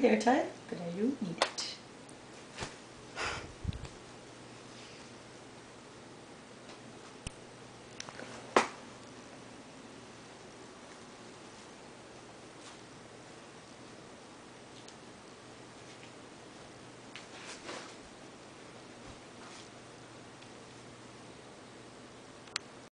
hair tie, but I do need.